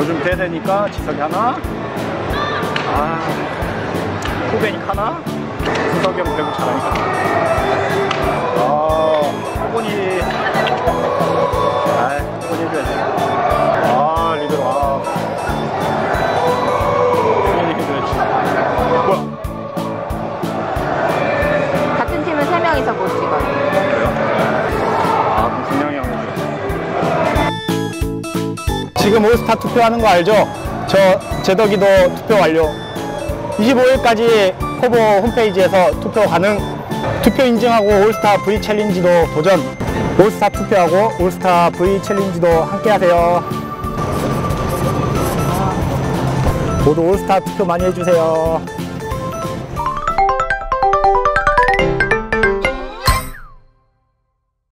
요즘 대대니까 지석이 하나. 아, 후배니까 하나. 수석이 형 배구 잘하니까. 아, 호건이. 아, 호건이 해줘야지. 아, 리베로. 아. 호건이 해줘야지. 뭐야? 같은 팀은 3명이서 못 찍어 지금 올스타 투표하는 거 알죠? 저 제덕이도 투표 완료. 25일까지 KOVO 홈페이지에서 투표 가능. 투표 인증하고 올스타 V 챌린지도 도전. 올스타 투표하고 올스타 V 챌린지도 함께 하세요. 모두 올스타 투표 많이 해주세요.